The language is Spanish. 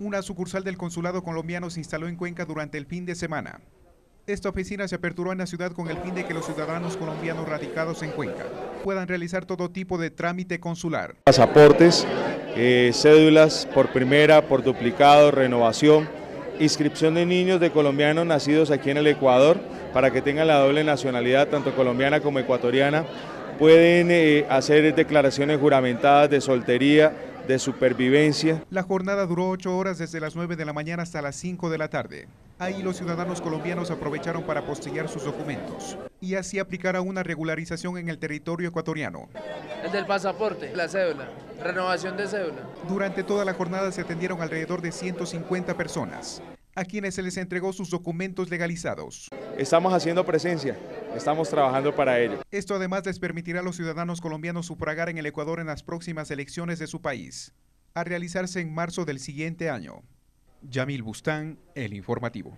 Una sucursal del consulado colombiano se instaló en Cuenca durante el fin de semana. Esta oficina se aperturó en la ciudad con el fin de que los ciudadanos colombianos radicados en Cuenca puedan realizar todo tipo de trámite consular. Pasaportes, eh, cédulas por primera, por duplicado, renovación, inscripción de niños de colombianos nacidos aquí en el Ecuador para que tengan la doble nacionalidad, tanto colombiana como ecuatoriana. Pueden eh, hacer declaraciones juramentadas de soltería, de supervivencia. La jornada duró ocho horas desde las 9 de la mañana hasta las 5 de la tarde. Ahí los ciudadanos colombianos aprovecharon para postillar sus documentos y así aplicar a una regularización en el territorio ecuatoriano. El del pasaporte, la cédula, renovación de cédula. Durante toda la jornada se atendieron alrededor de 150 personas a quienes se les entregó sus documentos legalizados. Estamos haciendo presencia, estamos trabajando para ello. Esto además les permitirá a los ciudadanos colombianos sufragar en el Ecuador en las próximas elecciones de su país, a realizarse en marzo del siguiente año. Yamil Bustán, El Informativo.